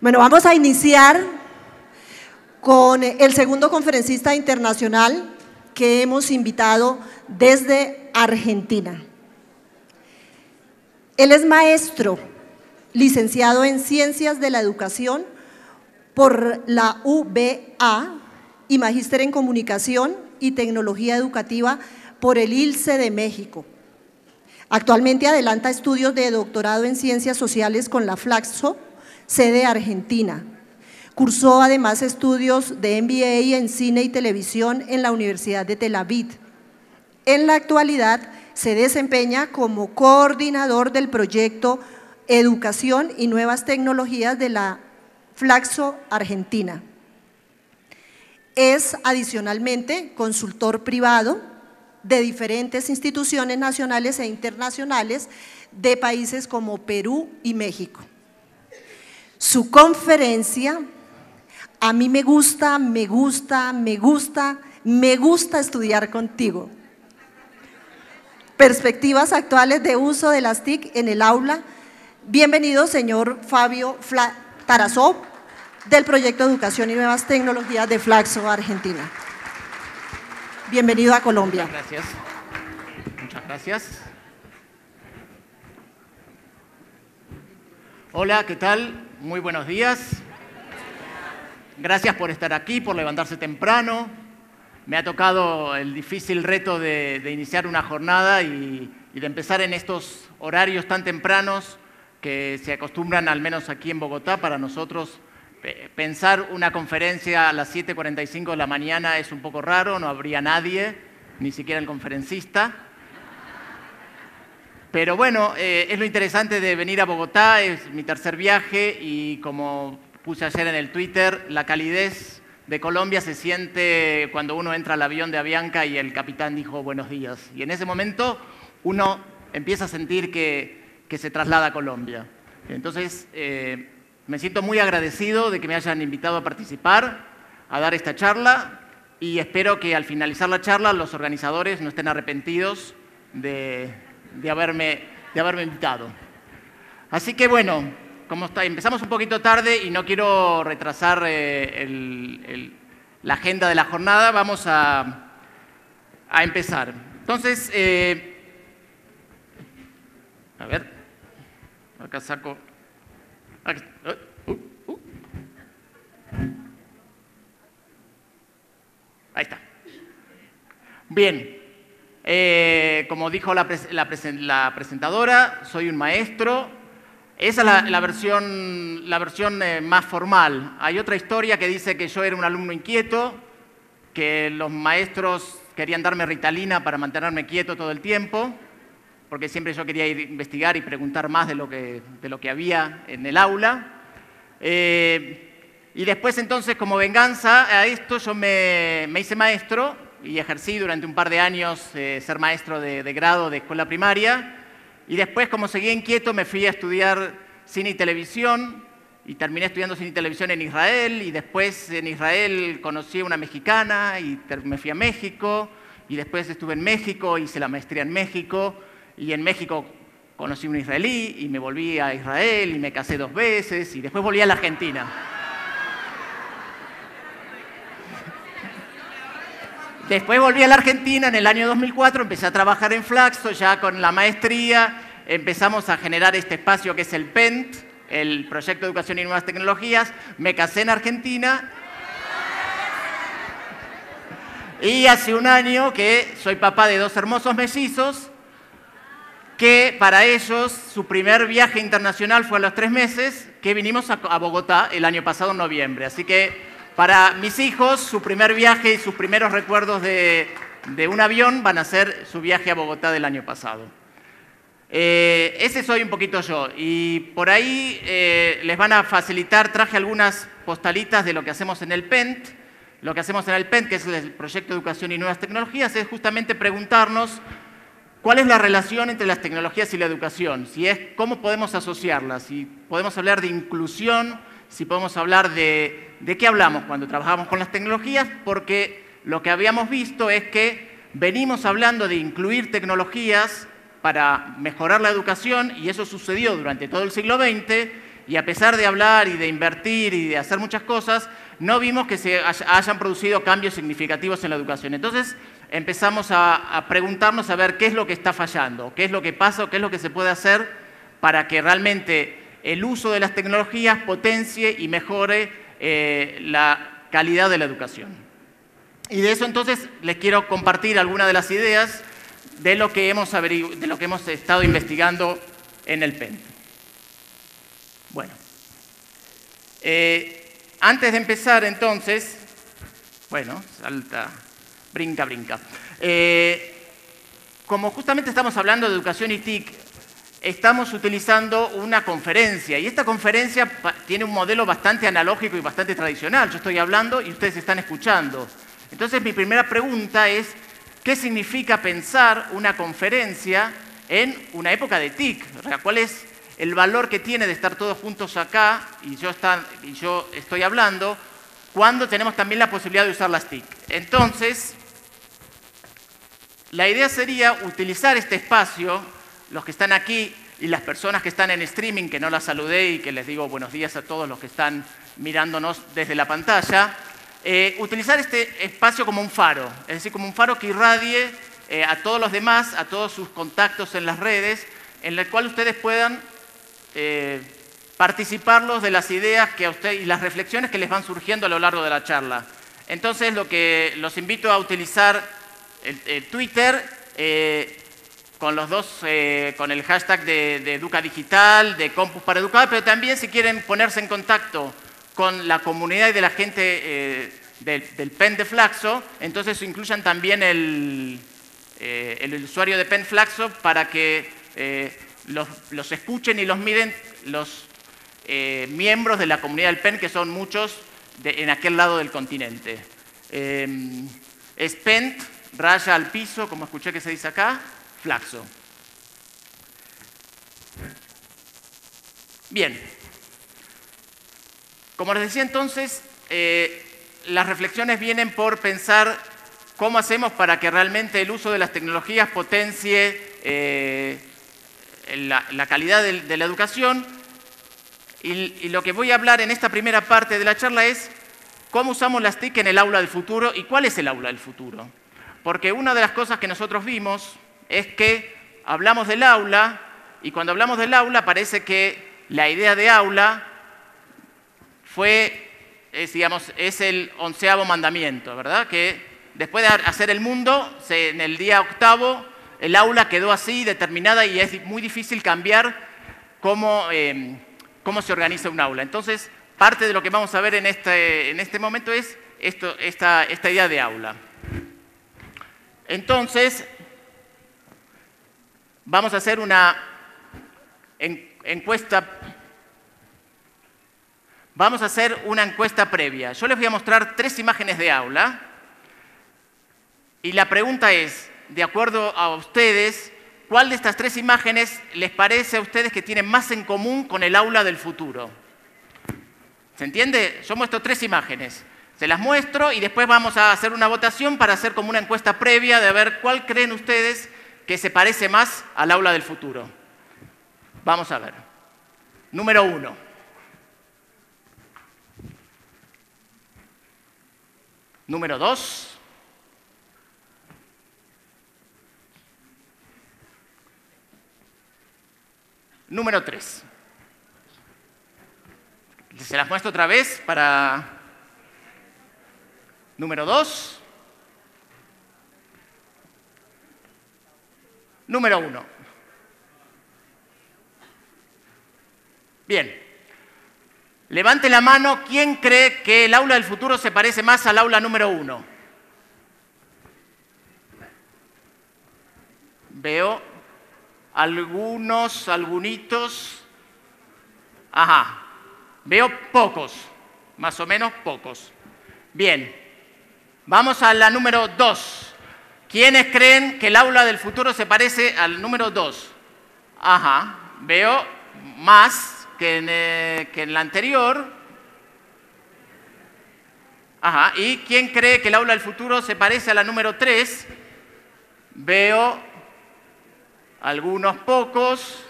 Bueno, vamos a iniciar con el segundo conferencista internacional que hemos invitado desde Argentina. Él es maestro, licenciado en Ciencias de la Educación por la UBA y magíster en Comunicación y Tecnología Educativa por el ILCE de México. Actualmente adelanta estudios de doctorado en Ciencias Sociales con la Flaxo, sede Argentina. Cursó además estudios de MBA en Cine y Televisión en la Universidad de Tel Aviv. En la actualidad se desempeña como coordinador del proyecto Educación y Nuevas Tecnologías de la Flaxo Argentina. Es adicionalmente consultor privado de diferentes instituciones nacionales e internacionales de países como Perú y México. Su conferencia, a mí me gusta, me gusta, me gusta, me gusta estudiar contigo. Perspectivas actuales de uso de las TIC en el aula. Bienvenido, señor Fabio Tarazó, del proyecto Educación y Nuevas Tecnologías de Flaxo, Argentina. Bienvenido a Colombia. Muchas gracias. Muchas gracias. Hola, ¿qué tal? Muy buenos días. Gracias por estar aquí, por levantarse temprano. Me ha tocado el difícil reto de, iniciar una jornada y, y de empezar en estos horarios tan tempranos que se acostumbran, al menos aquí en Bogotá, para nosotros Pensar una conferencia a las 7.45 de la mañana es un poco raro, no habría nadie, ni siquiera el conferencista. Pero bueno, eh, es lo interesante de venir a Bogotá, es mi tercer viaje y como puse ayer en el Twitter, la calidez de Colombia se siente cuando uno entra al avión de Avianca y el capitán dijo buenos días. Y en ese momento uno empieza a sentir que, se traslada a Colombia. Entonces, eh, me siento muy agradecido de que me hayan invitado a participar, a dar esta charla y espero que al finalizar la charla los organizadores no estén arrepentidos de, haberme, de haberme invitado. Así que bueno, como está, empezamos un poquito tarde y no quiero retrasar eh, la agenda de la jornada, vamos a, empezar. Entonces, eh, a ver, acá saco Uh, uh. Ahí está. Bien, eh, como dijo la, presentadora, soy un maestro. Esa es la, versión, la versión eh, más formal. Hay otra historia que dice que yo era un alumno inquieto, que los maestros querían darme ritalina para mantenerme quieto todo el tiempo porque siempre yo quería ir a investigar y preguntar más de lo que, de lo que había en el aula. Eh, y después entonces, como venganza a esto, yo me, me, hice maestro y ejercí durante un par de años eh, ser maestro de, de, grado de escuela primaria. Y después, como seguía inquieto, me fui a estudiar cine y televisión y terminé estudiando cine y televisión en Israel. Y después en Israel conocí a una mexicana y me fui a México. Y después estuve en México, hice la maestría en México y en México conocí a un israelí y me volví a Israel y me casé dos veces y después volví a la Argentina. Después volví a la Argentina en el año 2004, empecé a trabajar en Flaxo ya con la maestría, empezamos a generar este espacio que es el PENT, el Proyecto de Educación y Nuevas Tecnologías, me casé en Argentina y hace un año que soy papá de dos hermosos mellizos que para ellos su primer viaje internacional fue a los tres meses, que vinimos a, Bogotá el año pasado, en noviembre. Así que para mis hijos, su primer viaje y sus primeros recuerdos de, un avión van a ser su viaje a Bogotá del año pasado. Eh, ese soy un poquito yo. Y por ahí eh, les van a facilitar, traje algunas postalitas de lo que hacemos en el PENT. Lo que hacemos en el PENT, que es el Proyecto Educación y Nuevas Tecnologías, es justamente preguntarnos ¿Cuál es la relación entre las tecnologías y la educación? Si es, ¿Cómo podemos asociarlas? Si podemos hablar de inclusión, si podemos hablar de... ¿De qué hablamos cuando trabajamos con las tecnologías? Porque lo que habíamos visto es que venimos hablando de incluir tecnologías para mejorar la educación y eso sucedió durante todo el siglo XX y a pesar de hablar y de invertir y de hacer muchas cosas, no vimos que se hayan producido cambios significativos en la educación. Entonces empezamos a, preguntarnos a ver qué es lo que está fallando, qué es lo que pasa, qué es lo que se puede hacer para que realmente el uso de las tecnologías potencie y mejore eh, la calidad de la educación. Y de eso entonces les quiero compartir algunas de las ideas de lo que hemos, de lo que hemos estado investigando en el PEN. Bueno, eh, antes de empezar entonces, bueno, salta, brinca, brinca. Eh, como justamente estamos hablando de educación y TIC, estamos utilizando una conferencia y esta conferencia tiene un modelo bastante analógico y bastante tradicional. Yo estoy hablando y ustedes están escuchando. Entonces mi primera pregunta es, ¿qué significa pensar una conferencia en una época de TIC? ¿Cuál es el valor que tiene de estar todos juntos acá y yo, y yo estoy hablando cuando tenemos también la posibilidad de usar las TIC? Entonces, la idea sería utilizar este espacio, los que están aquí y las personas que están en streaming, que no las saludé y que les digo buenos días a todos los que están mirándonos desde la pantalla, eh, utilizar este espacio como un faro, es decir, como un faro que irradie eh, a todos los demás, a todos sus contactos en las redes, en el cual ustedes puedan eh, participarlos de las ideas que a usted, y las reflexiones que les van surgiendo a lo largo de la charla. Entonces, lo que los invito a utilizar el, Twitter con los dos, con el hashtag de, de, Educa Digital, de Compus para Educar, pero también si quieren ponerse en contacto con la comunidad y de la gente eh, del, PEN de Flaxo, entonces incluyan también el, eh, usuario de PEN Flaxo para que eh, los, escuchen y los miren los miembros de la comunidad del PEN, que son muchos en aquel lado del continente. Spent, raya al piso, como escuché que se dice acá, Flaxo. Bien, como les decía entonces, eh, las reflexiones vienen por pensar cómo hacemos para que realmente el uso de las tecnologías potencie eh, la, calidad de, la educación. Y, lo que voy a hablar en esta primera parte de la charla es cómo usamos las TIC en el aula del futuro y cuál es el aula del futuro. Porque una de las cosas que nosotros vimos es que hablamos del aula y cuando hablamos del aula parece que la idea de aula fue, es, digamos, es el onceavo mandamiento, ¿verdad? Que después de hacer el mundo, en el día octavo, el aula quedó así, determinada, y es muy difícil cambiar cómo, em, cómo se organiza un aula. Entonces, parte de lo que vamos a ver en este, en este momento es esto, esta, esta idea de aula. Entonces, vamos a hacer una encuesta vamos a hacer una encuesta previa. Yo les voy a mostrar tres imágenes de aula y la pregunta es, de acuerdo a ustedes, ¿cuál de estas tres imágenes les parece a ustedes que tienen más en común con el aula del futuro? ¿Se entiende? Yo muestro tres imágenes. Se las muestro y después vamos a hacer una votación para hacer como una encuesta previa de ver cuál creen ustedes que se parece más al aula del futuro. Vamos a ver. Número uno. Número dos. Número tres. Se las muestro otra vez para... Número dos. Número uno. Bien. Levante la mano, ¿quién cree que el aula del futuro se parece más al aula número uno? Veo algunos, algunitos. Ajá. Veo pocos, más o menos pocos. Bien. Vamos a la número dos. ¿Quiénes creen que el aula del futuro se parece al número dos? Ajá. Veo más, eh, que en, la anterior. Ajá. ¿Y quién cree que el aula del futuro se parece a la número 3? Veo algunos pocos.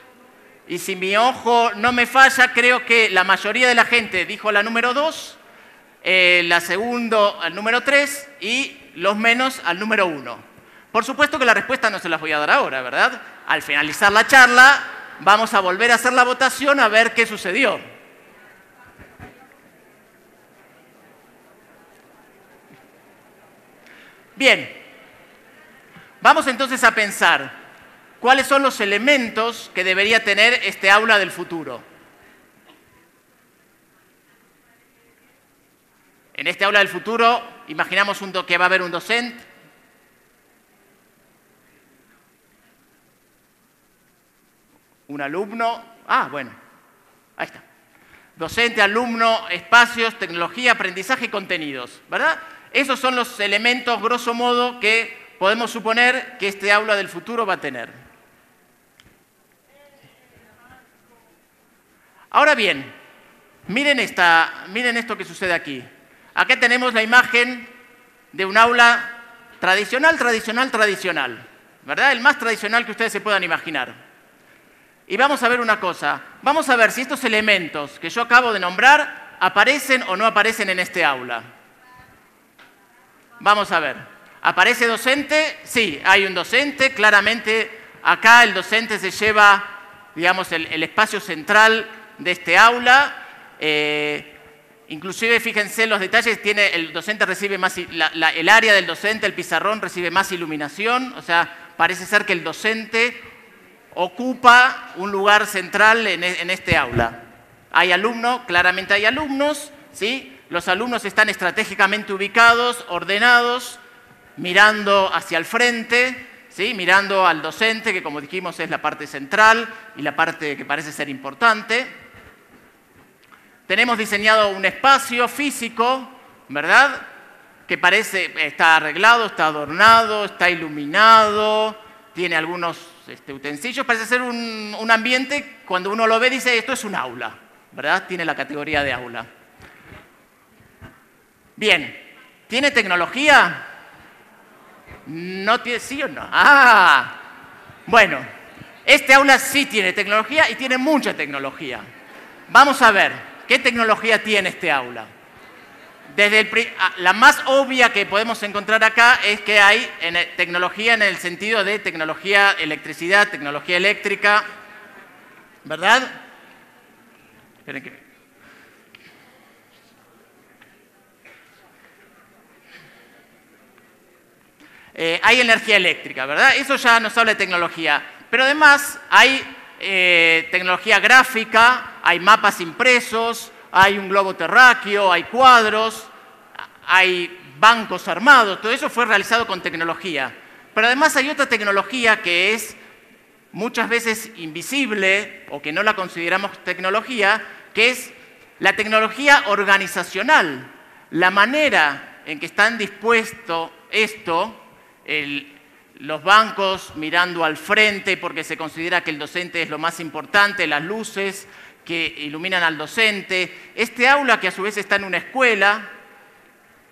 Y si mi ojo no me falla, creo que la mayoría de la gente dijo la número 2, eh, la segundo al número 3 y los menos al número 1. Por supuesto que la respuesta no se las voy a dar ahora, ¿verdad? Al finalizar la charla vamos a volver a hacer la votación a ver qué sucedió. Bien, vamos entonces a pensar cuáles son los elementos que debería tener este aula del futuro. En este aula del futuro imaginamos un que va a haber un docente, un alumno, ah, bueno, ahí está. Docente, alumno, espacios, tecnología, aprendizaje y contenidos, ¿verdad? Esos son los elementos, grosso modo, que podemos suponer que este aula del futuro va a tener. Ahora bien, miren, esta, miren esto que sucede aquí. Acá tenemos la imagen de un aula tradicional, tradicional, tradicional, ¿verdad? El más tradicional que ustedes se puedan imaginar. Y vamos a ver una cosa, vamos a ver si estos elementos que yo acabo de nombrar aparecen o no aparecen en este aula. Vamos a ver. ¿Aparece docente? Sí, hay un docente. Claramente acá el docente se lleva, digamos, el, espacio central de este aula. Eh, inclusive, fíjense en los detalles, tiene, el docente recibe más, el área del docente, el pizarrón recibe más iluminación. O sea, parece ser que el docente ocupa un lugar central en, en este aula. Hay alumnos, claramente hay alumnos, ¿sí? Los alumnos están estratégicamente ubicados, ordenados, mirando hacia el frente, ¿sí? mirando al docente, que como dijimos es la parte central y la parte que parece ser importante. Tenemos diseñado un espacio físico, ¿verdad? Que parece, está arreglado, está adornado, está iluminado, tiene algunos este, utensilios, parece ser un, un ambiente, cuando uno lo ve dice, esto es un aula, ¿verdad? Tiene la categoría de aula. Bien, ¿tiene tecnología? No tiene, sí o no. Ah, bueno, este aula sí tiene tecnología y tiene mucha tecnología. Vamos a ver, ¿qué tecnología tiene este aula? Desde ah, la más obvia que podemos encontrar acá es que hay tecnología en el sentido de tecnología electricidad, tecnología eléctrica, ¿verdad? Esperen que Eh, hay energía eléctrica, ¿verdad? Eso ya nos habla de tecnología. Pero además hay eh, tecnología gráfica, hay mapas impresos, hay un globo terráqueo, hay cuadros, hay bancos armados, todo eso fue realizado con tecnología. Pero además hay otra tecnología que es muchas veces invisible o que no la consideramos tecnología, que es la tecnología organizacional, la manera en que están dispuesto esto los bancos mirando al frente porque se considera que el docente es lo más importante, las luces que iluminan al docente, este aula que a su vez está en una escuela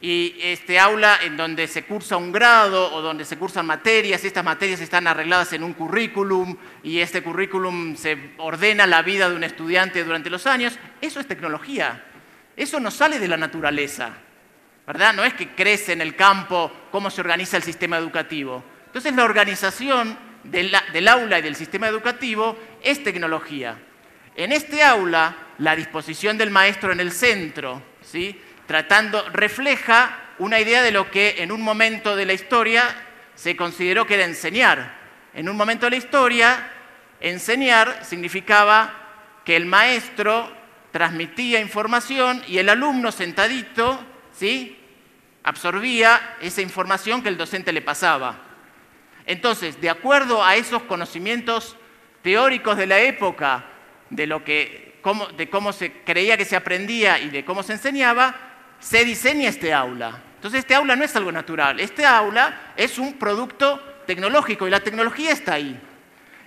y este aula en donde se cursa un grado o donde se cursan materias, estas materias están arregladas en un currículum y este currículum se ordena la vida de un estudiante durante los años, eso es tecnología, eso no sale de la naturaleza. ¿verdad? No es que crece en el campo cómo se organiza el sistema educativo. Entonces la organización del, aula y del sistema educativo es tecnología. En este aula, la disposición del maestro en el centro, ¿sí? tratando, refleja una idea de lo que en un momento de la historia se consideró que era enseñar. En un momento de la historia, enseñar significaba que el maestro transmitía información y el alumno sentadito ¿sí? absorbía esa información que el docente le pasaba. Entonces, de acuerdo a esos conocimientos teóricos de la época, de, lo que, cómo, de cómo se creía que se aprendía y de cómo se enseñaba, se diseña este aula. Entonces, este aula no es algo natural, este aula es un producto tecnológico y la tecnología está ahí.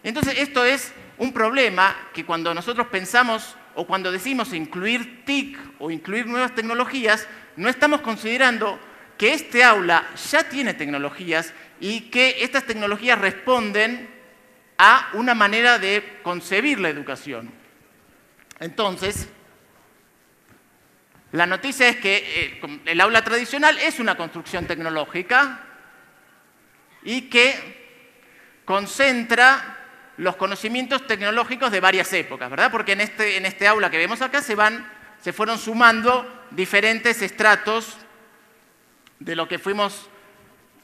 Entonces, esto es un problema que cuando nosotros pensamos o cuando decimos incluir TIC o incluir nuevas tecnologías, no estamos considerando que este aula ya tiene tecnologías y que estas tecnologías responden a una manera de concebir la educación. Entonces, la noticia es que eh, el aula tradicional es una construcción tecnológica y que concentra los conocimientos tecnológicos de varias épocas, ¿verdad? Porque en este, en este aula que vemos acá se, van, se fueron sumando diferentes estratos de lo que fuimos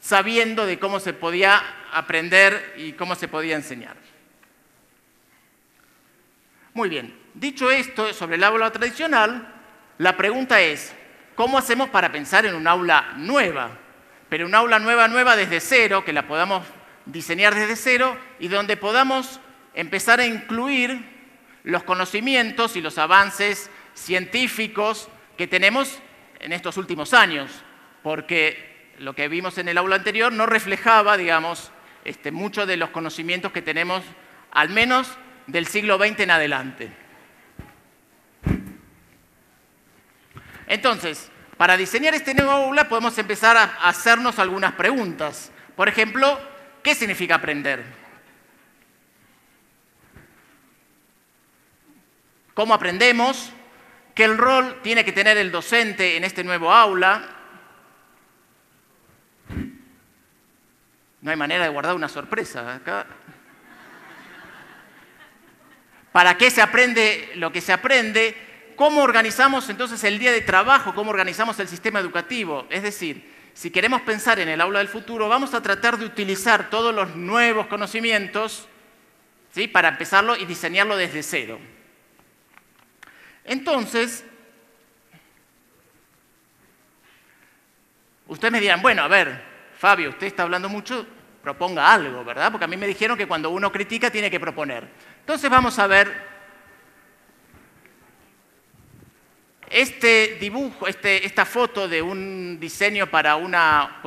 sabiendo de cómo se podía aprender y cómo se podía enseñar. Muy bien, dicho esto sobre el aula tradicional, la pregunta es, ¿cómo hacemos para pensar en un aula nueva? Pero un aula nueva, nueva desde cero, que la podamos diseñar desde cero y donde podamos empezar a incluir los conocimientos y los avances científicos que tenemos en estos últimos años, porque lo que vimos en el aula anterior no reflejaba, digamos, este, muchos de los conocimientos que tenemos, al menos del siglo XX en adelante. Entonces, para diseñar este nuevo aula podemos empezar a hacernos algunas preguntas. Por ejemplo, ¿Qué significa aprender? ¿Cómo aprendemos? ¿Qué rol tiene que tener el docente en este nuevo aula? No hay manera de guardar una sorpresa acá. ¿Para qué se aprende lo que se aprende? ¿Cómo organizamos entonces el día de trabajo? ¿Cómo organizamos el sistema educativo? Es decir, si queremos pensar en el aula del futuro, vamos a tratar de utilizar todos los nuevos conocimientos ¿sí? para empezarlo y diseñarlo desde cero. Entonces, ustedes me dirán, bueno, a ver, Fabio, usted está hablando mucho, proponga algo, ¿verdad? Porque a mí me dijeron que cuando uno critica tiene que proponer. Entonces vamos a ver Este dibujo, este, esta foto de un diseño para una,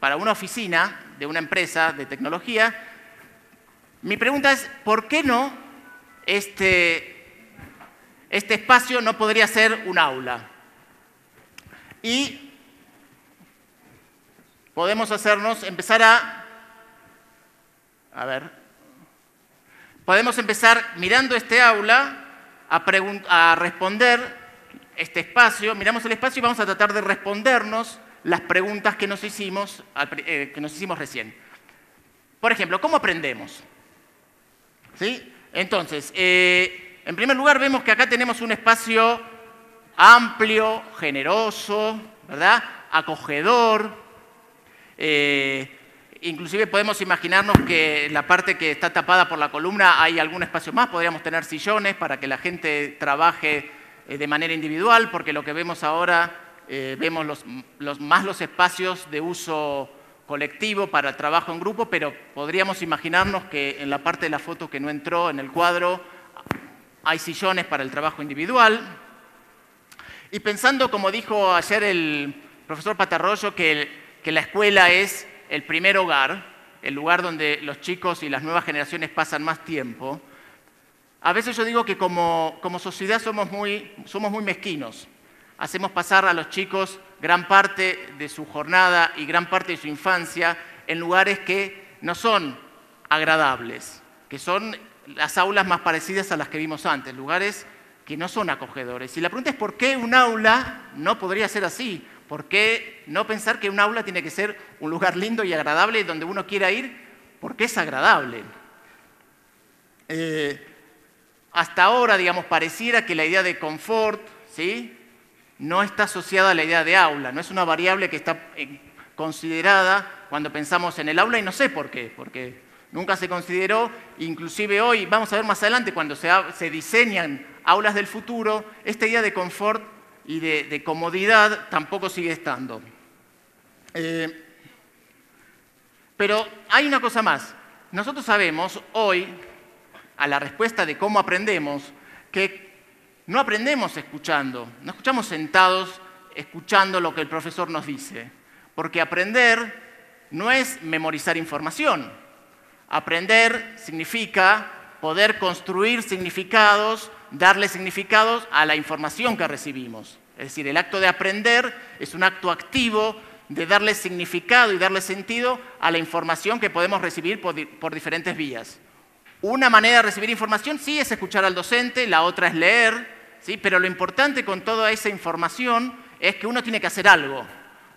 para una oficina de una empresa de tecnología, mi pregunta es, ¿por qué no este, este espacio no podría ser un aula? Y podemos hacernos, empezar a, a ver, podemos empezar mirando este aula a, a responder este espacio, miramos el espacio y vamos a tratar de respondernos las preguntas que nos hicimos, eh, que nos hicimos recién. Por ejemplo, ¿cómo aprendemos? ¿Sí? Entonces, eh, en primer lugar vemos que acá tenemos un espacio amplio, generoso, ¿verdad? Acogedor. Eh, inclusive podemos imaginarnos que la parte que está tapada por la columna hay algún espacio más, podríamos tener sillones para que la gente trabaje eh, de manera individual, porque lo que vemos ahora, eh, vemos los, más los espacios de uso colectivo para el trabajo en grupo, pero podríamos imaginarnos que en la parte de la foto que no entró en el cuadro hay sillones para el trabajo individual. Y pensando, como dijo ayer el profesor Patarroyo, que, que la escuela es el primer hogar, el lugar donde los chicos y las nuevas generaciones pasan más tiempo, a veces yo digo que como, sociedad somos muy, somos muy mezquinos. Hacemos pasar a los chicos gran parte de su jornada y gran parte de su infancia en lugares que no son agradables, que son las aulas más parecidas a las que vimos antes, lugares que no son acogedores. Y la pregunta es por qué un aula no podría ser así, por qué no pensar que un aula tiene que ser un lugar lindo y agradable donde uno quiera ir porque es agradable. Eh, hasta ahora, digamos, pareciera que la idea de confort, ¿sí? No está asociada a la idea de aula, no es una variable que está eh, considerada cuando pensamos en el aula y no sé por qué, porque nunca se consideró, inclusive hoy, vamos a ver más adelante, cuando se, diseñan aulas del futuro, esta idea de confort y de, comodidad tampoco sigue estando. Eh, pero hay una cosa más. Nosotros sabemos hoy a la respuesta de cómo aprendemos, que no aprendemos escuchando, no escuchamos sentados escuchando lo que el profesor nos dice, porque aprender no es memorizar información. Aprender significa poder construir significados, darle significados a la información que recibimos. Es decir, el acto de aprender es un acto activo de darle significado y darle sentido a la información que podemos recibir por, diferentes vías. Una manera de recibir información sí es escuchar al docente, la otra es leer, ¿sí? pero lo importante con toda esa información es que uno tiene que hacer algo,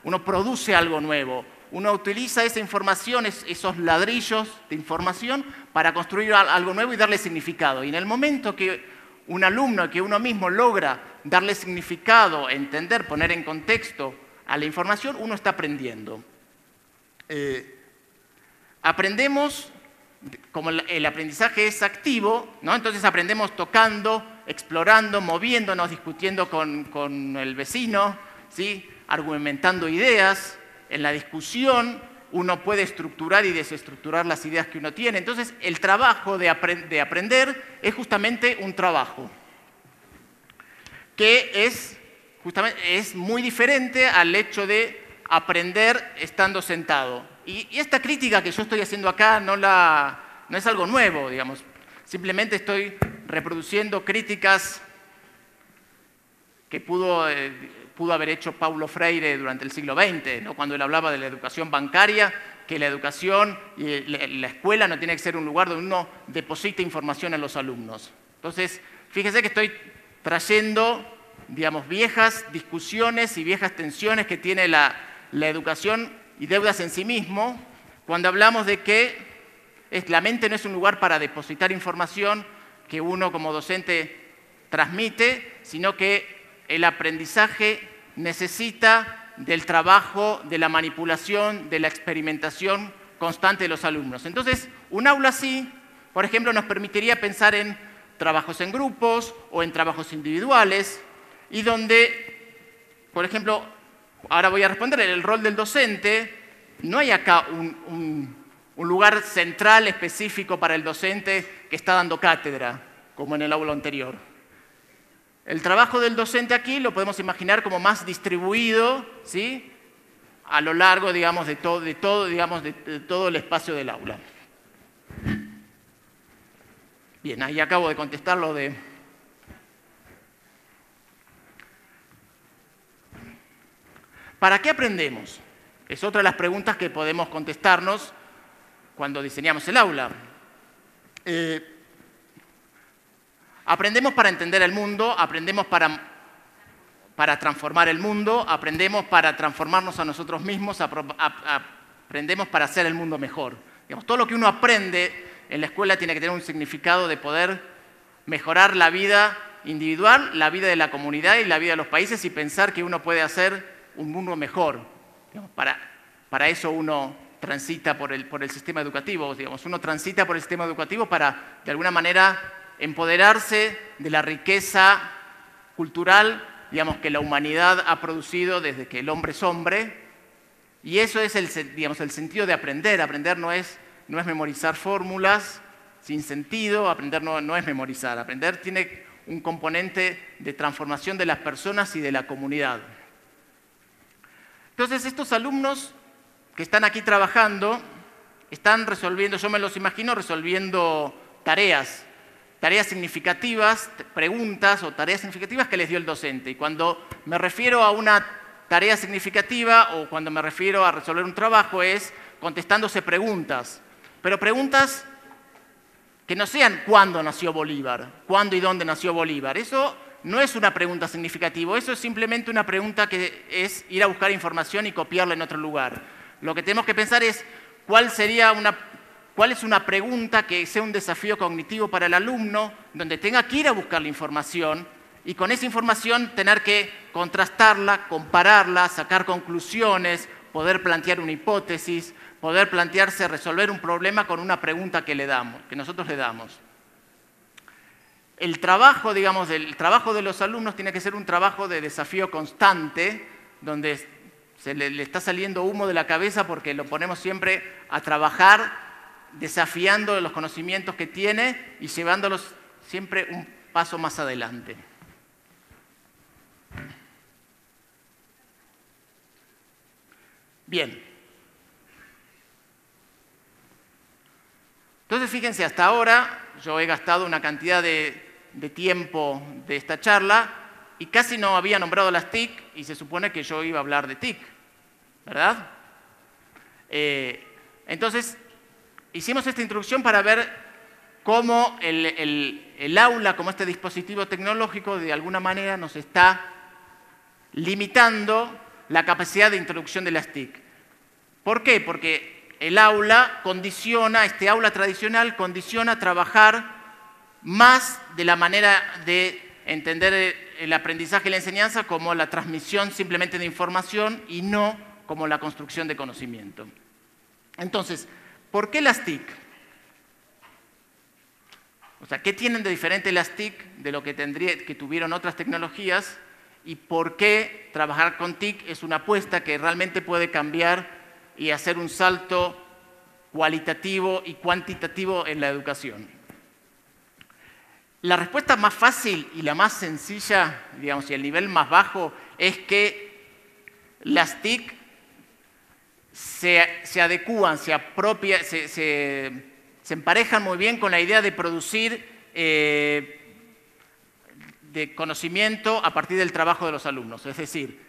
uno produce algo nuevo, uno utiliza esa información, esos ladrillos de información para construir algo nuevo y darle significado. Y en el momento que un alumno, que uno mismo logra darle significado, entender, poner en contexto a la información, uno está aprendiendo. Eh, aprendemos, como el aprendizaje es activo, ¿no? entonces aprendemos tocando, explorando, moviéndonos, discutiendo con, con el vecino, ¿sí? argumentando ideas. En la discusión uno puede estructurar y desestructurar las ideas que uno tiene. Entonces, el trabajo de, de aprender es justamente un trabajo que es justamente es muy diferente al hecho de aprender estando sentado. Y, esta crítica que yo estoy haciendo acá no, la, no es algo nuevo, digamos. Simplemente estoy reproduciendo críticas que pudo, eh, pudo haber hecho Paulo Freire durante el siglo XX, ¿no? cuando él hablaba de la educación bancaria, que la educación y la escuela no tiene que ser un lugar donde uno deposite información a los alumnos. Entonces, fíjese que estoy trayendo digamos, viejas discusiones y viejas tensiones que tiene la, educación y deudas en sí mismo, cuando hablamos de que la mente no es un lugar para depositar información que uno como docente transmite, sino que el aprendizaje necesita del trabajo, de la manipulación, de la experimentación constante de los alumnos. Entonces, un aula así, por ejemplo, nos permitiría pensar en trabajos en grupos o en trabajos individuales, y donde, por ejemplo, ahora voy a responder, el rol del docente, no hay acá un, lugar central específico para el docente que está dando cátedra, como en el aula anterior. El trabajo del docente aquí lo podemos imaginar como más distribuido, ¿sí? A lo largo, digamos, de todo, digamos, de todo el espacio del aula. Bien, ahí acabo de contestar lo de ¿Para qué aprendemos? Es otra de las preguntas que podemos contestarnos cuando diseñamos el aula. Eh, aprendemos para entender el mundo, aprendemos para, para, transformar el mundo, aprendemos para transformarnos a nosotros mismos, aprendemos para hacer el mundo mejor. todo lo que uno aprende en la escuela tiene que tener un significado de poder mejorar la vida individual, la vida de la comunidad y la vida de los países y pensar que uno puede hacer un mundo mejor. para, para eso uno transita por el, por el sistema educativo, digamos, uno transita por el sistema educativo para, de alguna manera, empoderarse de la riqueza cultural, digamos, que la humanidad ha producido desde que el hombre es hombre, y eso es el, digamos, el sentido de aprender. Aprender no es, no es memorizar fórmulas sin sentido, aprender no, no es memorizar, aprender tiene un componente de transformación de las personas y de la comunidad. Entonces, estos alumnos que están aquí trabajando están resolviendo, yo me los imagino resolviendo tareas, tareas significativas, preguntas o tareas significativas que les dio el docente. Y cuando me refiero a una tarea significativa o cuando me refiero a resolver un trabajo es contestándose preguntas, pero preguntas que no sean cuándo nació Bolívar, cuándo y dónde nació Bolívar. Eso no es una pregunta significativa, eso es simplemente una pregunta que es ir a buscar información y copiarla en otro lugar. Lo que tenemos que pensar es cuál sería una, cuál es una pregunta que sea un desafío cognitivo para el alumno, donde tenga que ir a buscar la información y con esa información tener que contrastarla, compararla, sacar conclusiones, poder plantear una hipótesis, poder plantearse resolver un problema con una pregunta que le damos, que nosotros le damos el trabajo, digamos, el trabajo de los alumnos tiene que ser un trabajo de desafío constante, donde se le, está saliendo humo de la cabeza porque lo ponemos siempre a trabajar desafiando los conocimientos que tiene y llevándolos siempre un paso más adelante. Bien. Entonces, fíjense, hasta ahora yo he gastado una cantidad de tiempo de esta charla y casi no había nombrado las TIC y se supone que yo iba a hablar de TIC. ¿verdad? Eh, entonces, hicimos esta introducción para ver cómo el, aula, como este dispositivo tecnológico, de alguna manera nos está limitando la capacidad de introducción de las TIC. ¿Por qué? Porque el aula condiciona, este aula tradicional condiciona trabajar más de la manera de entender el aprendizaje y la enseñanza como la transmisión simplemente de información y no como la construcción de conocimiento. Entonces, ¿por qué las TIC? O sea, ¿qué tienen de diferente las TIC de lo que, tuvieron otras tecnologías? ¿Y por qué trabajar con TIC es una apuesta que realmente puede cambiar y hacer un salto cualitativo y cuantitativo en la educación? La respuesta más fácil y la más sencilla, digamos, y el nivel más bajo, es que las TIC se, se adecúan, se apropian, se emparejan muy bien con la idea de producir eh, de conocimiento a partir del trabajo de los alumnos. Es decir,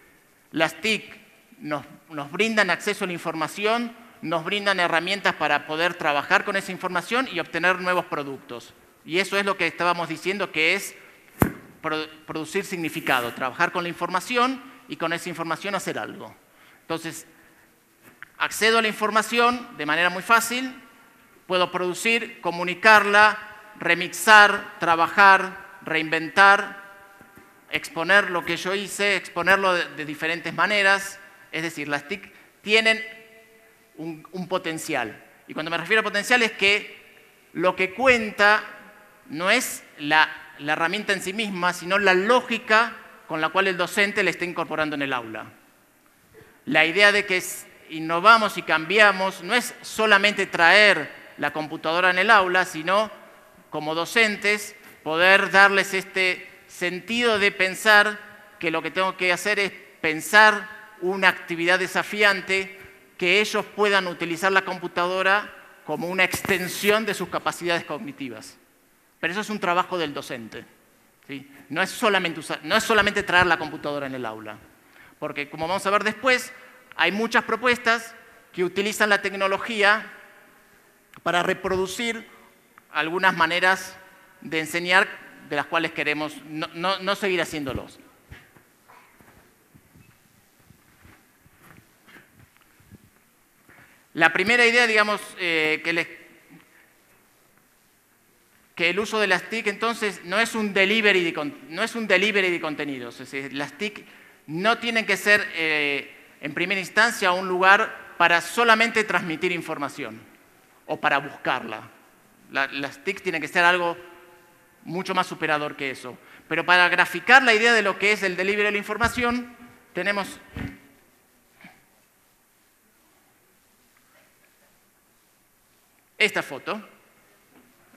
las TIC nos, brindan acceso a la información, nos brindan herramientas para poder trabajar con esa información y obtener nuevos productos. Y eso es lo que estábamos diciendo que es producir significado, trabajar con la información y con esa información hacer algo. Entonces, accedo a la información de manera muy fácil, puedo producir, comunicarla, remixar, trabajar, reinventar, exponer lo que yo hice, exponerlo de, diferentes maneras. Es decir, las TIC tienen un, potencial. Y cuando me refiero a potencial es que lo que cuenta no es la, la herramienta en sí misma, sino la lógica con la cual el docente le está incorporando en el aula. La idea de que innovamos y cambiamos no es solamente traer la computadora en el aula, sino como docentes poder darles este sentido de pensar que lo que tengo que hacer es pensar una actividad desafiante, que ellos puedan utilizar la computadora como una extensión de sus capacidades cognitivas. Pero eso es un trabajo del docente. No, es solamente no es solamente traer la computadora en el aula, porque como vamos a ver después, hay muchas propuestas que utilizan la tecnología para reproducir algunas maneras de enseñar de las cuales queremos no, seguir haciéndolos. La primera idea, digamos, eh, que, que, el uso de las TIC entonces no es un delivery de, no es un delivery de contenidos. Es decir, las TIC no tienen que ser eh, en primera instancia un lugar para solamente transmitir información o para buscarla. las TIC tienen que ser algo mucho más superador que eso. Pero para graficar la idea de lo que es el delivery de la información, tenemos esta foto,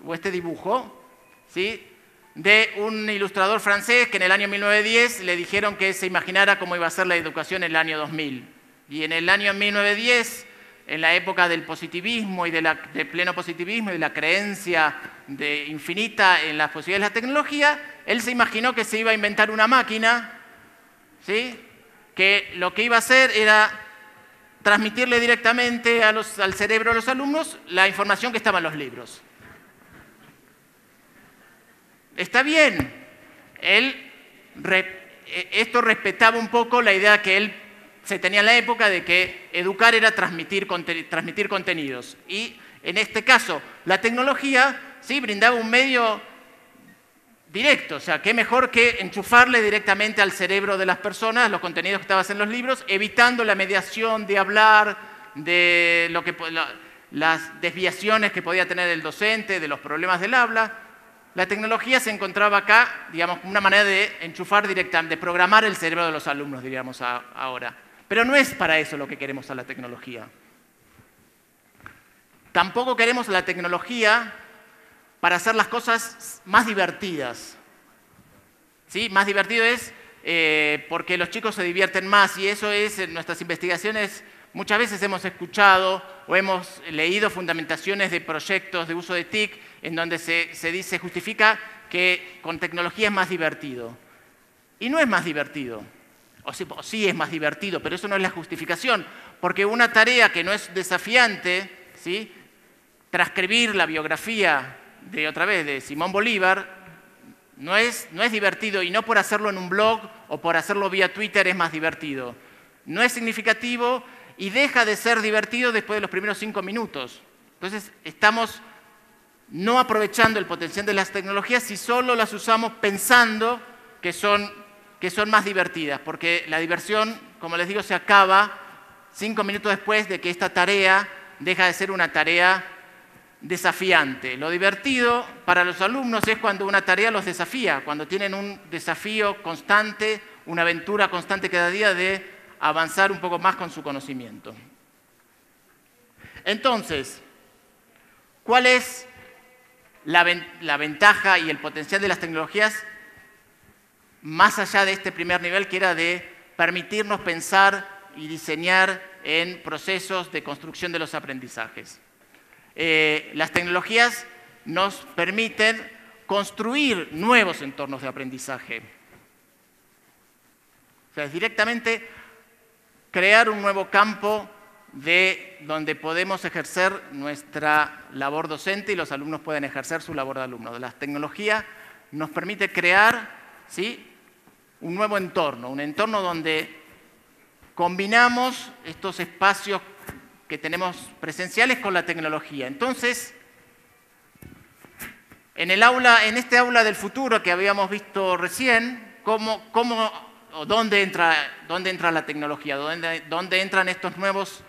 o este dibujo, ¿sí? De un ilustrador francés que en el año 1910 le dijeron que se imaginara cómo iba a ser la educación en el año 2000. Y en el año 1910 en la época del positivismo y de pleno positivismo y de la creencia de infinita en las posibilidades de la tecnología, él se imaginó que se iba a inventar una máquina, ¿sí? que lo que iba a hacer era transmitirle directamente al cerebro de los alumnos la información que estaba en los libros. Está bien, él, e, esto respetaba un poco la idea que él se tenía en la época de que educar era transmitir, transmitir contenidos. Y en este caso, la tecnología sí brindaba un medio directo, o sea, qué mejor que enchufarle directamente al cerebro de las personas los contenidos que estaban en los libros, evitando la mediación de hablar, de lo que, las desviaciones que podía tener el docente, de los problemas del habla. La tecnología se encontraba acá, digamos, una manera de enchufar directamente, de programar el cerebro de los alumnos, diríamos ahora. Pero no es para eso lo que queremos a la tecnología. Tampoco queremos la tecnología para hacer las cosas más divertidas. ¿Sí? Más divertido es eh, porque los chicos se divierten más y eso es en nuestras investigaciones. Muchas veces hemos escuchado o hemos leído fundamentaciones de proyectos de uso de TIC en donde se, dice, justifica que con tecnología es más divertido. Y no es más divertido. o sí, o sí es más divertido, pero eso no es la justificación, porque una tarea que no es desafiante, ¿sí? transcribir la biografía de otra vez de Simón Bolívar, no es, no es divertido y no por hacerlo en un blog o por hacerlo vía Twitter es más divertido. No es significativo y deja de ser divertido después de los primeros cinco minutos. Entonces, estamos no aprovechando el potencial de las tecnologías si solo las usamos pensando que son, que son más divertidas, porque la diversión, como les digo, se acaba cinco minutos después de que esta tarea deja de ser una tarea desafiante. Lo divertido para los alumnos es cuando una tarea los desafía, cuando tienen un desafío constante, una aventura constante cada día de avanzar un poco más con su conocimiento. Entonces, ¿cuál es la, ventaja y el potencial de las tecnologías más allá de este primer nivel que era de permitirnos pensar y diseñar en procesos de construcción de los aprendizajes? Eh, las tecnologías nos permiten construir nuevos entornos de aprendizaje. O sea, directamente crear un nuevo campo de donde podemos ejercer nuestra labor docente y los alumnos pueden ejercer su labor de alumno. La tecnología nos permite crear ¿sí? un nuevo entorno, un entorno donde combinamos estos espacios que tenemos presenciales con la tecnología. Entonces, en, el aula, en este aula del futuro que habíamos visto recién, cómo, cómo dónde entra, dónde entra la tecnología, ¿Dónde, dónde entran estos nuevos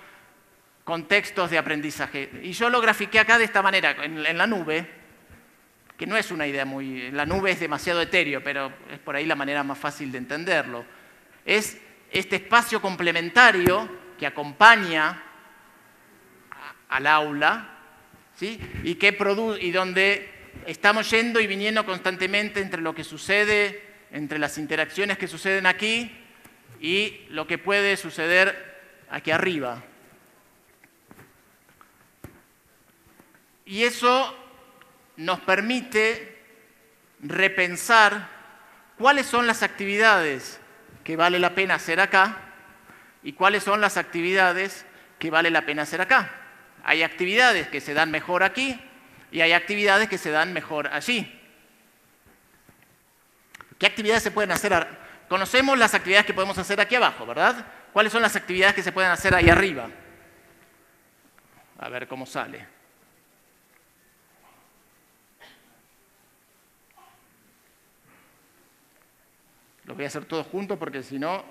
contextos de aprendizaje. Y yo lo grafiqué acá de esta manera, en, la nube, que no es una idea muy... La nube es demasiado etéreo, pero es por ahí la manera más fácil de entenderlo. Es este espacio complementario que acompaña al aula ¿sí? y, que y donde estamos yendo y viniendo constantemente entre lo que sucede entre las interacciones que suceden aquí y lo que puede suceder aquí arriba. Y eso nos permite repensar cuáles son las actividades que vale la pena hacer acá y cuáles son las actividades que vale la pena hacer acá. Hay actividades que se dan mejor aquí y hay actividades que se dan mejor allí. ¿Qué actividades se pueden hacer? Conocemos las actividades que podemos hacer aquí abajo, ¿verdad? ¿Cuáles son las actividades que se pueden hacer ahí arriba? A ver cómo sale. Lo voy a hacer todos juntos porque si no...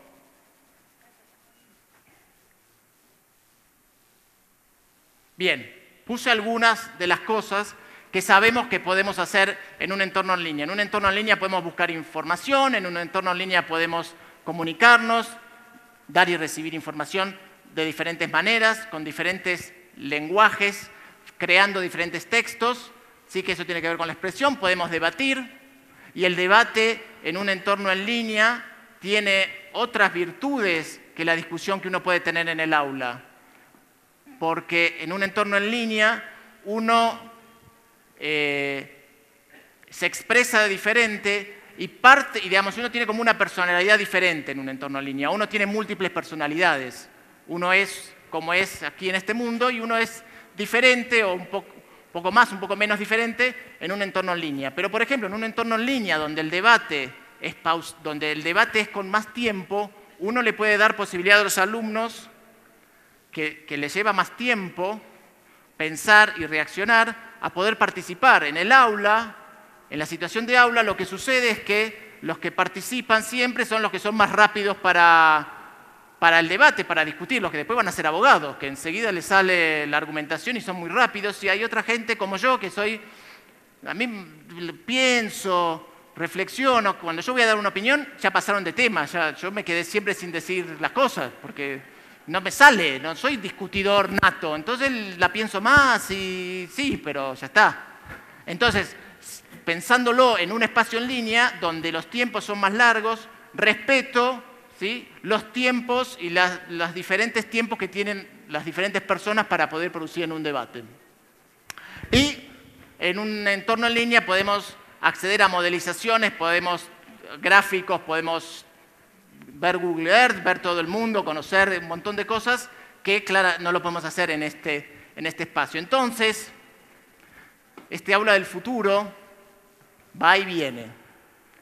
Bien, puse algunas de las cosas que sabemos que podemos hacer en un entorno en línea. En un entorno en línea podemos buscar información, en un entorno en línea podemos comunicarnos, dar y recibir información de diferentes maneras, con diferentes lenguajes, creando diferentes textos. Sí que eso tiene que ver con la expresión, podemos debatir y el debate en un entorno en línea tiene otras virtudes que la discusión que uno puede tener en el aula. Porque en un entorno en línea uno eh, se expresa diferente y parte, y digamos, uno tiene como una personalidad diferente en un entorno en línea. Uno tiene múltiples personalidades. Uno es como es aquí en este mundo y uno es diferente o un poco, poco más, un poco menos diferente en un entorno en línea. Pero, por ejemplo, en un entorno en línea donde el debate es, donde el debate es con más tiempo, uno le puede dar posibilidad a los alumnos que, que les lleva más tiempo pensar y reaccionar a poder participar. En el aula, en la situación de aula, lo que sucede es que los que participan siempre son los que son más rápidos para, para el debate, para discutir, los que después van a ser abogados, que enseguida les sale la argumentación y son muy rápidos. Y hay otra gente como yo que soy, a mí pienso, reflexiono, cuando yo voy a dar una opinión ya pasaron de tema, ya, yo me quedé siempre sin decir las cosas, porque no me sale, no soy discutidor nato, entonces la pienso más y sí, pero ya está. Entonces, pensándolo en un espacio en línea donde los tiempos son más largos, respeto los tiempos y los diferentes tiempos que tienen las diferentes personas para poder producir en un debate. Y en un entorno en línea podemos acceder a modelizaciones, podemos gráficos, podemos ver Google Earth, ver todo el mundo, conocer un montón de cosas que, claro, no lo podemos hacer en este, en este espacio. Entonces, este aula del futuro va y viene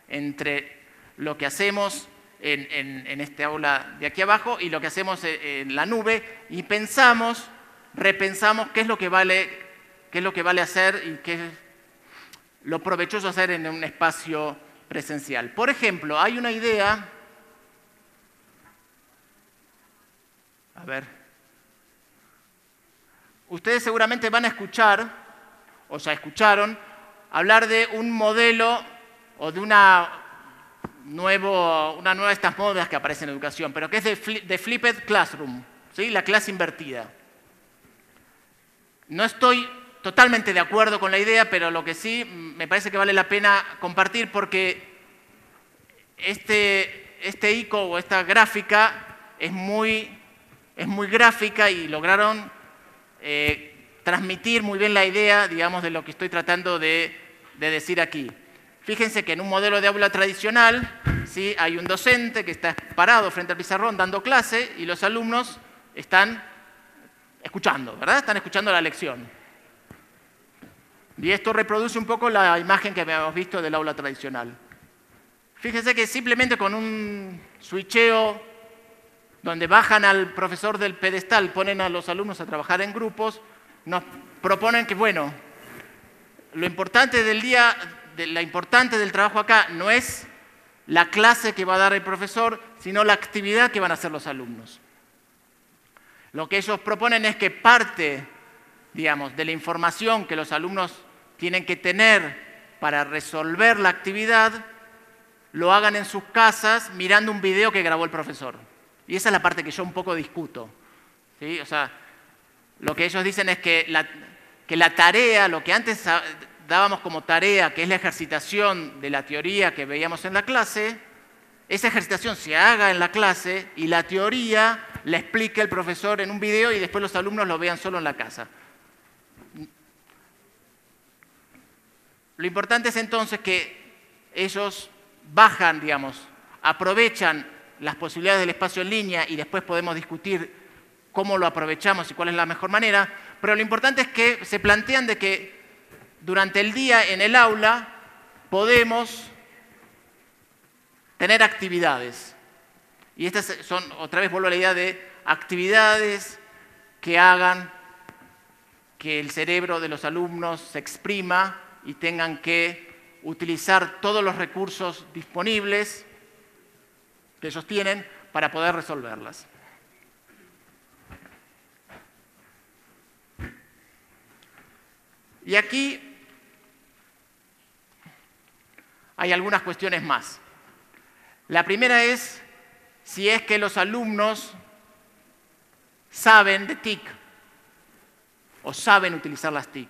entre lo que hacemos en, este aula de aquí abajo y lo que hacemos en, la nube y pensamos, repensamos qué es lo que vale, qué es lo que vale hacer y qué es lo provechoso hacer en un espacio presencial. Por ejemplo, hay una idea, a ver, ustedes seguramente van a escuchar, o ya escucharon, hablar de un modelo o de una nuevo, una nueva de estas modas que aparecen en educación, pero que es de, Flipped Classroom, ¿sí? la clase invertida. No estoy totalmente de acuerdo con la idea, pero lo que sí me parece que vale la pena compartir porque este, este ICO o esta gráfica es muy, es muy gráfica y lograron eh, transmitir muy bien la idea, digamos, de lo que estoy tratando de decir aquí. Fíjense que en un modelo de aula tradicional ¿sí? hay un docente que está parado frente al pizarrón dando clase y los alumnos están escuchando, ¿verdad? Están escuchando la lección. Y esto reproduce un poco la imagen que habíamos visto del aula tradicional. Fíjense que simplemente con un switcheo donde bajan al profesor del pedestal, ponen a los alumnos a trabajar en grupos, nos proponen que, bueno, lo importante del día la importante del trabajo acá no es la clase que va a dar el profesor, sino la actividad que van a hacer los alumnos. Lo que ellos proponen es que parte, digamos, de la información que los alumnos tienen que tener para resolver la actividad, lo hagan en sus casas mirando un video que grabó el profesor. Y esa es la parte que yo un poco discuto. ¿sí? O sea, lo que ellos dicen es que que la tarea, lo que antes dábamos como tarea, que es la ejercitación de la teoría que veíamos en la clase, esa ejercitación se haga en la clase y la teoría la explique el profesor en un video y después los alumnos lo vean solo en la casa. Lo importante es entonces que ellos bajan, digamos, aprovechan las posibilidades del espacio en línea y después podemos discutir cómo lo aprovechamos y cuál es la mejor manera, pero lo importante es que se plantean de que durante el día en el aula podemos tener actividades. Y estas son, otra vez vuelvo a la idea de actividades que hagan que el cerebro de los alumnos se exprima y tengan que utilizar todos los recursos disponibles que ellos tienen para poder resolverlas. Y aquí hay algunas cuestiones más. La primera es si es que los alumnos saben de TIC o saben utilizar las TIC.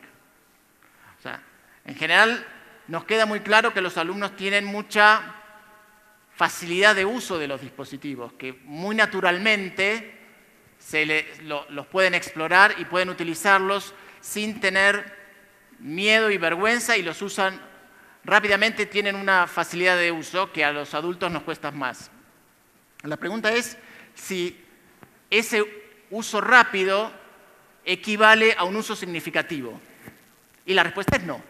En general nos queda muy claro que los alumnos tienen mucha facilidad de uso de los dispositivos, que muy naturalmente se los pueden explorar y pueden utilizarlos sin tener miedo y vergüenza y los usan rápidamente tienen una facilidad de uso que a los adultos nos cuesta más. La pregunta es si ese uso rápido equivale a un uso significativo. Y la respuesta es no.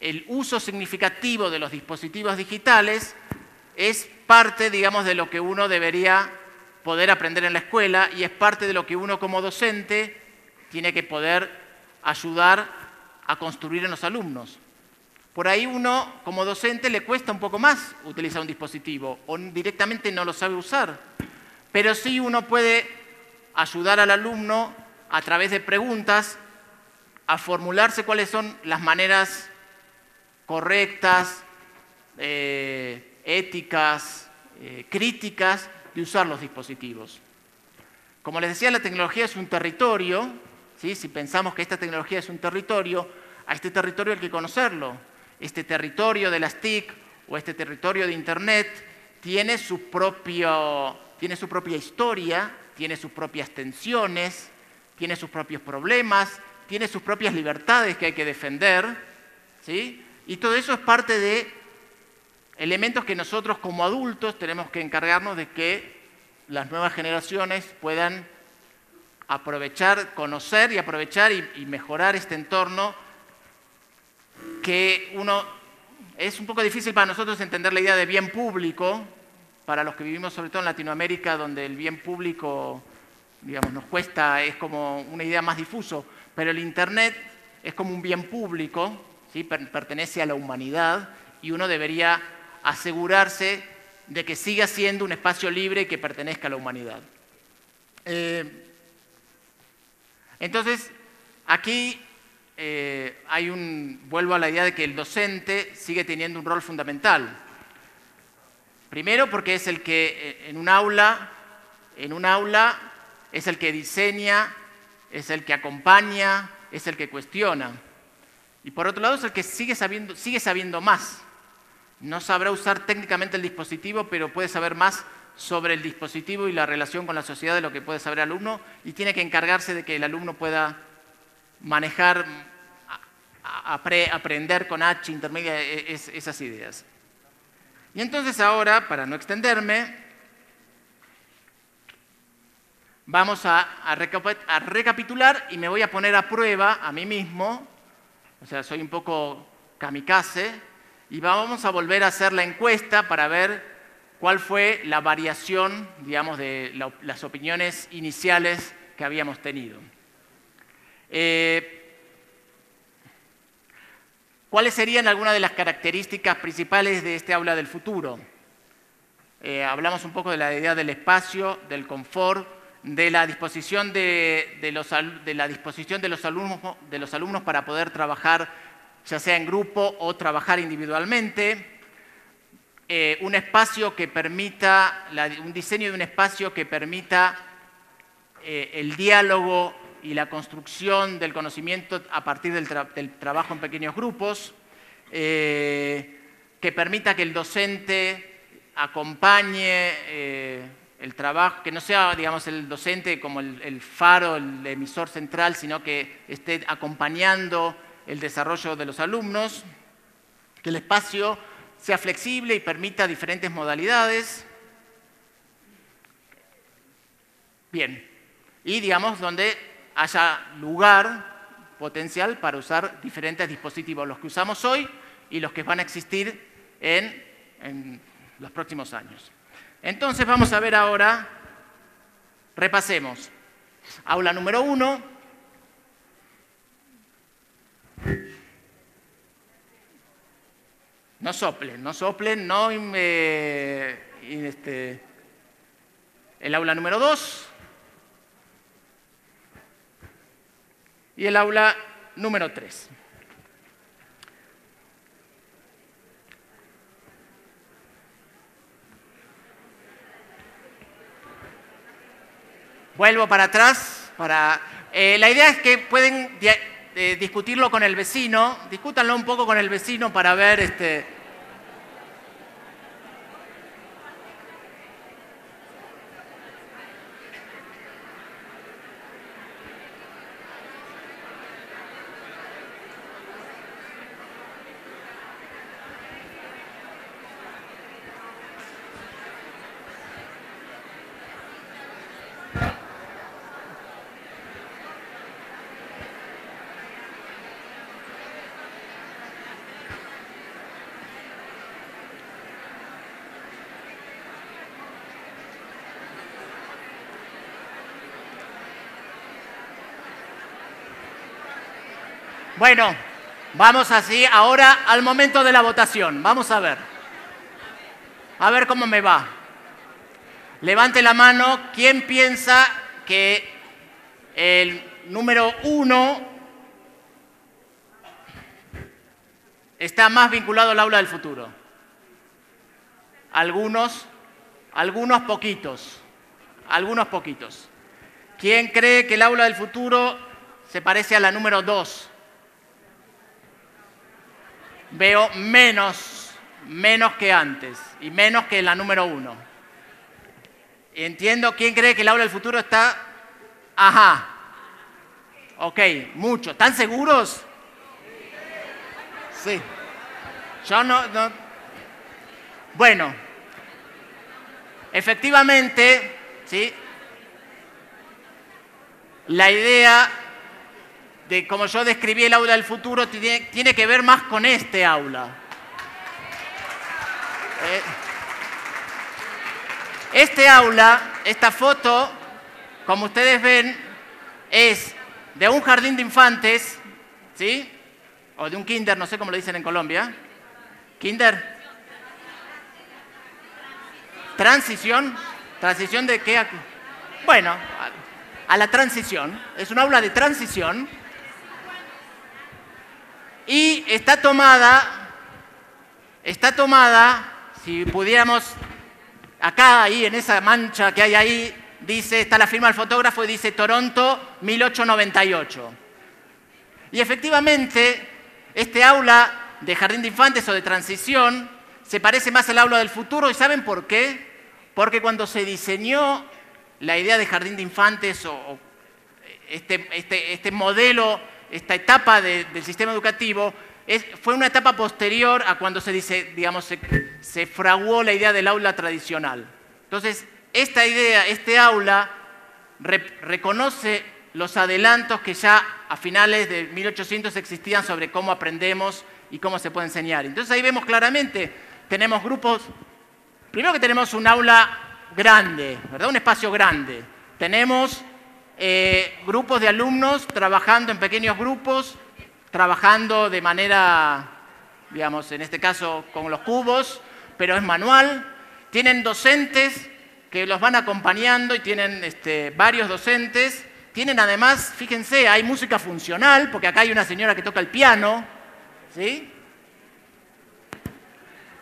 El uso significativo de los dispositivos digitales es parte, digamos, de lo que uno debería poder aprender en la escuela y es parte de lo que uno como docente tiene que poder ayudar a construir en los alumnos. Por ahí uno, como docente, le cuesta un poco más utilizar un dispositivo o directamente no lo sabe usar. Pero sí uno puede ayudar al alumno a través de preguntas a formularse cuáles son las maneras correctas, eh, éticas, eh, críticas de usar los dispositivos. Como les decía, la tecnología es un territorio, ¿sí? si pensamos que esta tecnología es un territorio, a este territorio hay que conocerlo este territorio de las TIC o este territorio de Internet tiene su, tiene su propia historia, tiene sus propias tensiones, tiene sus propios problemas, tiene sus propias libertades que hay que defender, ¿sí? Y todo eso es parte de elementos que nosotros como adultos tenemos que encargarnos de que las nuevas generaciones puedan aprovechar, conocer y aprovechar y, mejorar este entorno que uno es un poco difícil para nosotros entender la idea de bien público, para los que vivimos sobre todo en Latinoamérica, donde el bien público, digamos, nos cuesta, es como una idea más difuso, pero el Internet es como un bien público, ¿sí? pertenece a la humanidad y uno debería asegurarse de que siga siendo un espacio libre que pertenezca a la humanidad. Eh, entonces, aquí eh, hay un, vuelvo a la idea de que el docente sigue teniendo un rol fundamental. Primero porque es el que eh, en un aula, en un aula es el que diseña, es el que acompaña, es el que cuestiona. Y por otro lado es el que sigue sabiendo, sigue sabiendo más. No sabrá usar técnicamente el dispositivo, pero puede saber más sobre el dispositivo y la relación con la sociedad de lo que puede saber el alumno y tiene que encargarse de que el alumno pueda manejar, aprender con H intermedia e, esas ideas. Y entonces ahora, para no extenderme, vamos a, recapitular y me voy a poner a prueba a mí mismo, o sea, soy un poco kamikaze, y vamos a volver a hacer la encuesta para ver cuál fue la variación, digamos, de las opiniones iniciales que habíamos tenido. Eh, ¿Cuáles serían algunas de las características principales de este aula del futuro? Eh, hablamos un poco de la idea del espacio, del confort, de la disposición de, los, la disposición de los, alumnos, de los alumnos para poder trabajar ya sea en grupo o trabajar individualmente, eh, un espacio que permita, un diseño de un espacio que permita el diálogo y la construcción del conocimiento a partir del, trabajo en pequeños grupos, eh, que permita que el docente acompañe el trabajo, que no sea, digamos, el docente como el, el, faro, el emisor central, sino que esté acompañando el desarrollo de los alumnos, que el espacio sea flexible y permita diferentes modalidades. Bien, y digamos donde haya lugar potencial para usar diferentes dispositivos, los que usamos hoy y los que van a existir en, los próximos años. Entonces vamos a ver ahora, repasemos. Aula número uno, No soplen, no soplen, no... este, el aula número 2 y el aula número 3. Vuelvo para atrás. Para, eh, la idea es que pueden eh, discutirlo con el vecino, discútanlo un poco con el vecino para ver este, Bueno, vamos así ahora al momento de la votación. Vamos a ver. A ver cómo me va. Levante la mano. ¿Quién piensa que el número uno está más vinculado al aula del futuro? Algunos, algunos poquitos, algunos poquitos. ¿Quién cree que el aula del futuro se parece a la número dos? Veo menos, menos que antes y menos que la número uno. Entiendo, ¿quién cree que el aula del futuro está? Ajá. Ok, mucho. ¿Están seguros? Sí. Yo no, Bueno, efectivamente, ¿sí? la idea de cómo yo describí el aula del futuro tiene, que ver más con este aula. Eh, este aula, esta foto, como ustedes ven, es de un jardín de infantes, ¿sí? O de un kinder, no sé cómo lo dicen en Colombia. ¿Kinder? ¿Transición? ¿Transición de qué? Bueno, a la transición. Es un aula de transición. Y está tomada, está tomada, si pudiéramos, acá, ahí, en esa mancha que hay ahí, dice, está la firma del fotógrafo y dice Toronto 1898. Y efectivamente, este aula de jardín de infantes o de transición se parece más al aula del futuro. ¿Y saben por qué? Porque cuando se diseñó la idea de jardín de infantes o, este, este, este, modelo, esta etapa del sistema educativo, fue una etapa posterior a cuando se, dice, digamos, se, fraguó la idea del aula tradicional. Entonces, esta idea, este aula, reconoce los adelantos que ya a finales de 1800 existían sobre cómo aprendemos y cómo se puede enseñar. Entonces ahí vemos claramente, tenemos grupos, primero que tenemos un aula grande, ¿verdad? Un espacio grande. Tenemos eh, grupos de alumnos trabajando en pequeños grupos, trabajando de manera, digamos, en este caso con los cubos, pero es manual. Tienen docentes que los van acompañando y tienen este, varios docentes. Tienen además, fíjense, hay música funcional, porque acá hay una señora que toca el piano, ¿sí?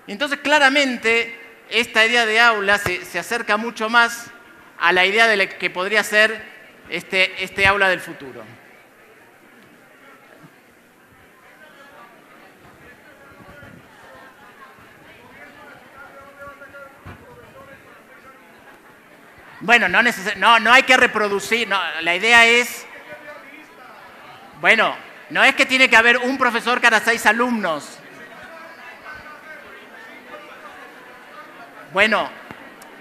Entonces claramente esta idea de aula se, acerca mucho más a la idea de que podría ser este, este aula del futuro. Bueno, no, no, no hay que reproducir, la idea es, bueno, no es que tiene que haber un profesor cada seis alumnos, Bueno,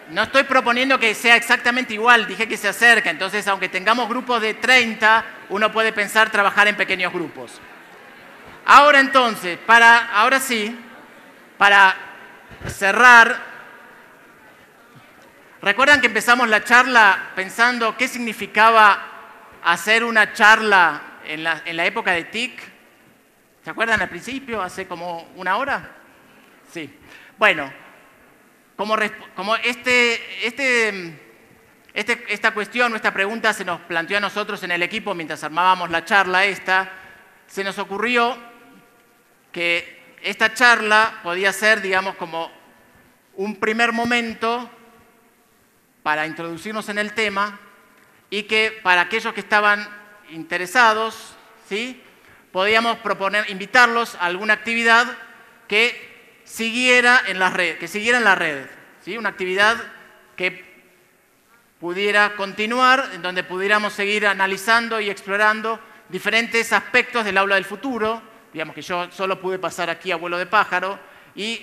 no estoy proponiendo que sea exactamente igual, dije que se acerca, entonces aunque tengamos grupos de 30, uno puede pensar trabajar en pequeños grupos. Ahora entonces, para, ahora sí, para cerrar, ¿recuerdan que empezamos la charla pensando qué significaba hacer una charla en la, en la época de TIC? ¿Se acuerdan al principio, hace como una hora? Sí. Bueno, como, este, este, este, esta cuestión, esta pregunta se nos planteó a nosotros en el equipo mientras armábamos la charla esta, se nos ocurrió que esta charla podía ser, digamos, como un primer momento para introducirnos en el tema y que para aquellos que estaban interesados, ¿sí? podíamos proponer, invitarlos a alguna actividad que siguiera en la red, que siguiera en la red, ¿sí? una actividad que pudiera continuar, en donde pudiéramos seguir analizando y explorando diferentes aspectos del aula del futuro, digamos que yo solo pude pasar aquí a vuelo de pájaro, y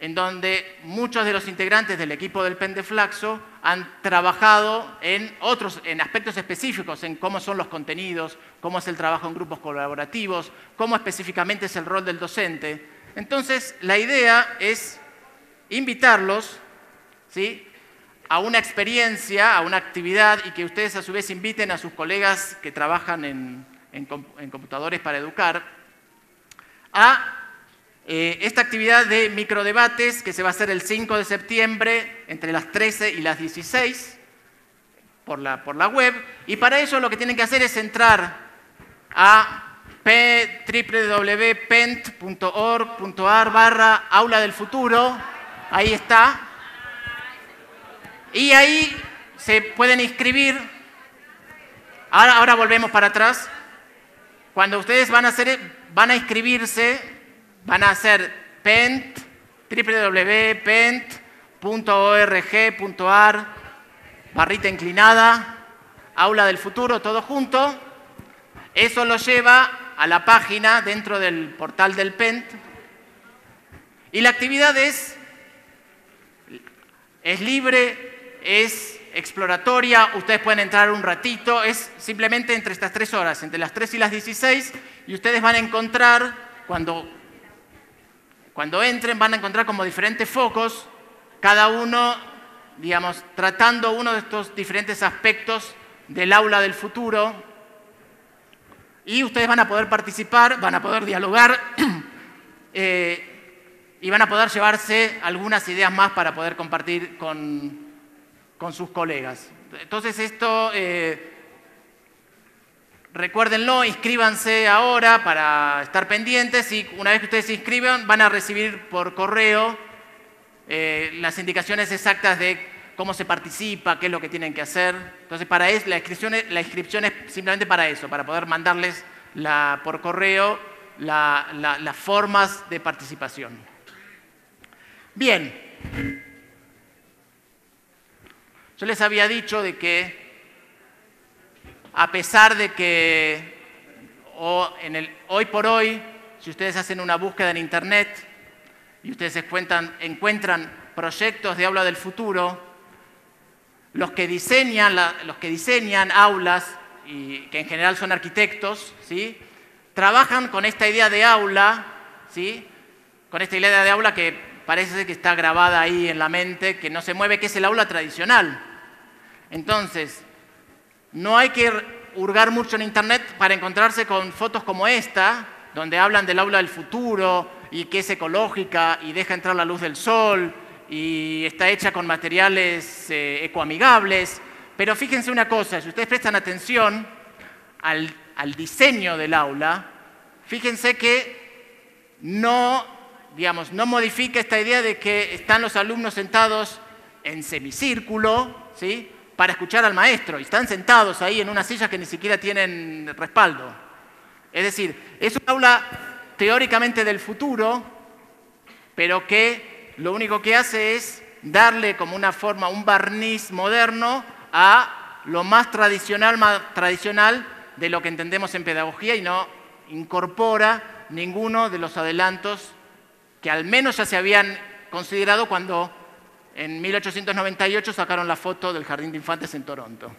en donde muchos de los integrantes del equipo del Pendeflaxo han trabajado en otros, en aspectos específicos, en cómo son los contenidos, cómo es el trabajo en grupos colaborativos, cómo específicamente es el rol del docente, entonces, la idea es invitarlos ¿sí? a una experiencia, a una actividad y que ustedes a su vez inviten a sus colegas que trabajan en, computadores para educar a eh, esta actividad de microdebates que se va a hacer el 5 de septiembre entre las 13 y las 16 por la, por la web. Y para eso lo que tienen que hacer es entrar a www.pent.org.ar barra aula del futuro. Ahí está. Y ahí se pueden inscribir. Ahora, ahora volvemos para atrás. Cuando ustedes van a, hacer, van a inscribirse, van a hacer pent, www.pent.org.ar, barrita inclinada, aula del futuro, todo junto. Eso lo lleva a la página dentro del portal del PENT. Y la actividad es es libre, es exploratoria, ustedes pueden entrar un ratito, es simplemente entre estas tres horas, entre las 3 y las 16, y ustedes van a encontrar, cuando, cuando entren, van a encontrar como diferentes focos, cada uno, digamos, tratando uno de estos diferentes aspectos del aula del futuro, y ustedes van a poder participar, van a poder dialogar eh, y van a poder llevarse algunas ideas más para poder compartir con, con sus colegas. Entonces esto, eh, recuérdenlo, inscríbanse ahora para estar pendientes y una vez que ustedes se inscriban van a recibir por correo eh, las indicaciones exactas de cómo se participa, qué es lo que tienen que hacer. Entonces para eso, la inscripción, es simplemente para eso, para poder mandarles la, por correo las formas de participación. Bien. Yo les había dicho de que a pesar de que hoy por hoy, si ustedes hacen una búsqueda en Internet y ustedes encuentran, encuentran proyectos de aula del futuro, los que diseñan, los que diseñan aulas, y que en general son arquitectos, ¿sí? trabajan con esta idea de aula, ¿sí? con esta idea de aula que parece que está grabada ahí en la mente, que no se mueve, que es el aula tradicional. Entonces, no hay que hurgar mucho en Internet para encontrarse con fotos como esta, donde hablan del aula del futuro y que es ecológica y deja entrar la luz del sol y está hecha con materiales eh, ecoamigables. Pero fíjense una cosa, si ustedes prestan atención al, al diseño del aula, fíjense que no, digamos, no modifica esta idea de que están los alumnos sentados en semicírculo, ¿sí? para escuchar al maestro y están sentados ahí en unas sillas que ni siquiera tienen respaldo. Es decir, es un aula teóricamente del futuro, pero que lo único que hace es darle como una forma, un barniz moderno a lo más tradicional, tradicional de lo que entendemos en pedagogía y no incorpora ninguno de los adelantos que al menos ya se habían considerado cuando en 1898 sacaron la foto del Jardín de Infantes en Toronto.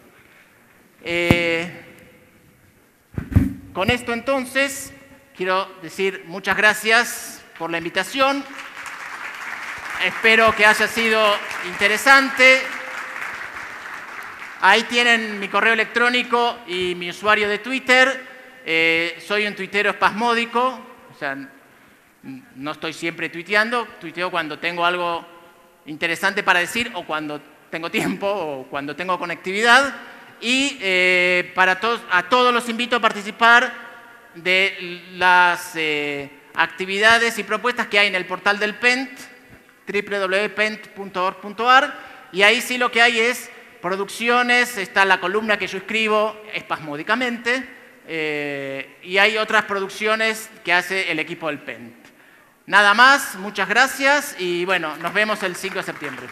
Eh, con esto entonces quiero decir muchas gracias por la invitación. Espero que haya sido interesante. Ahí tienen mi correo electrónico y mi usuario de Twitter. Eh, soy un tuitero espasmódico, o sea, no estoy siempre tuiteando, tuiteo cuando tengo algo interesante para decir o cuando tengo tiempo o cuando tengo conectividad. Y eh, para todos, a todos los invito a participar de las eh, actividades y propuestas que hay en el portal del PENT, www.pent.org.ar, y ahí sí lo que hay es producciones, está la columna que yo escribo espasmódicamente, eh, y hay otras producciones que hace el equipo del PENT. Nada más, muchas gracias y bueno, nos vemos el 5 de septiembre.